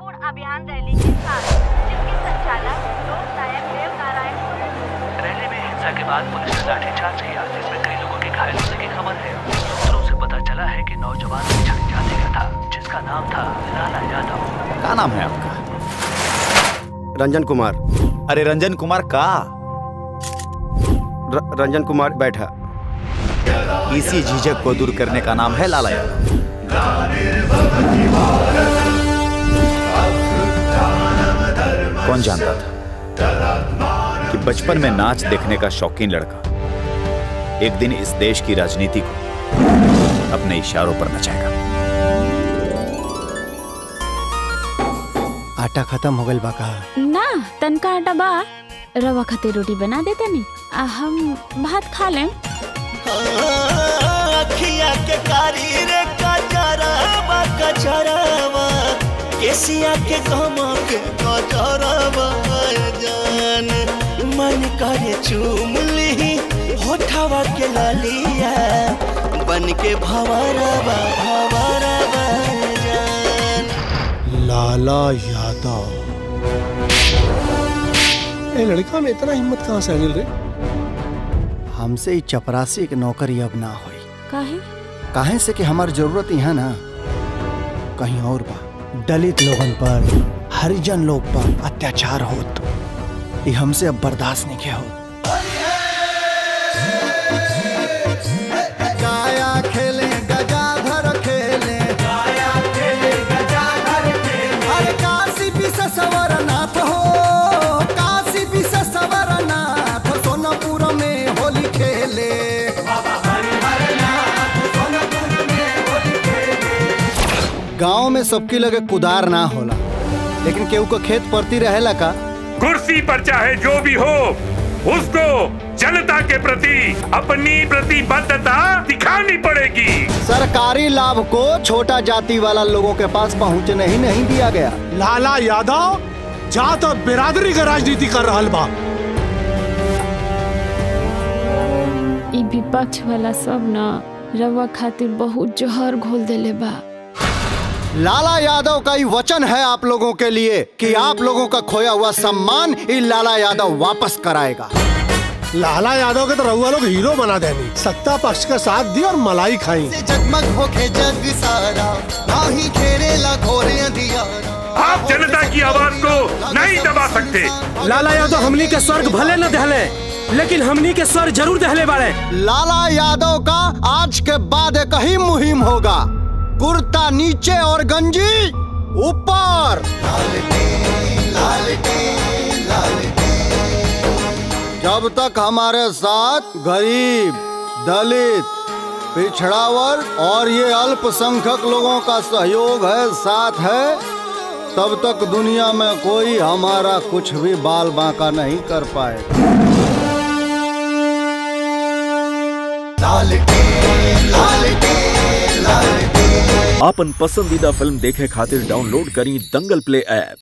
संपूर्ण अभियान रैली के साथ जिसके संचालक लोक नायक देव नारायण रैली में हिंसा के बाद पुलिस ने लाठीचार्ज किया जिसमें कई लोगों के घायल होने की खबर है। सूत्रों से पता चला है कि नौजवान पिछड़ी जाति का था जिसका नाम था लाला यादव। क्या नाम है आपका? रंजन कुमार। अरे रंजन कुमार का? र, रंजन कुमार बैठा। इसी झिझक को दूर करने का नाम है लाला यादव। कौन जानता था कि बचपन में नाच देखने का शौकीन लड़का एक दिन इस देश की राजनीति को अपने इशारों पर नचाएगा आटा खत्म हो गइल बा का ना तनका आटा बा। रवा खातिर रोटी बना देते नी आ हम भात खा लेम अखिया के कारी रे कजरावा कजरावा केसिया के गमक कजरावा जान। मन करे चूम ली होठवा के ललिया। बन के भवरवा भवरवा जान। लाला यादव। ए लड़का में इतना हिम्मत कहाँ से आ गइल रे? हमसे ही चपरासी के नौकरी अब ना हो काहे? काहे से कि हमार ज़रूरत यहाँ ना? कहीं और बा। दलित लोगन पर, हरिजन लोग पर अत्याचार होत। ये हमसे अब बर्दाश्त नहीं किया होत गाँव में सबके लगे कुदार ना होला। लेकिन केहू को खेत परती रहेला का? कुर्सी पर चाहे जो भी हो उसको जनता के प्रति अपनी प्रतिबद्धता दिखानी पड़ेगी। सरकारी लाभ को छोटा जाति वाला लोगों के पास पहुँचने ही नहीं दिया गया। लाला यादव जात और बिरादरी का राजनीति कर रहा बा। विपक्ष वाला सब न रवा खातिर बहुत जहर घोल देले बा। लाला यादव का ही वचन है आप लोगों के लिए कि आप लोगों का खोया हुआ सम्मान ये लाला यादव वापस कराएगा। लाला यादव के तो रहुआ लोग हीरो बना देनी सत्ता पक्ष का साथ दी और मलाई खाई। जगमग होके जग सारा नाही घेरेला घोरे आप जनता की आवाज़ को नहीं दबा सकते। लाला यादव हमनी के स्वर्ग भले न दहले लेकिन हमनी के स्वर ज़रूर दहले बाड़े। लाला यादव का आज के बाद एक ही मुहिम होगा। कुर्ता नीचे और गंजी ऊपर। जब तक हमारे साथ गरीब, दलित पिछड़ा वर्ग और ये अल्पसंख्यक लोगों का सहयोग है, साथ है, तब तक दुनिया में कोई हमारा कुछ भी बाल बांका नहीं कर पाएगा आपन पसंदीदा फ़िल्म देखे खातिर डाउनलोड करी दंगल प्ले ऐप।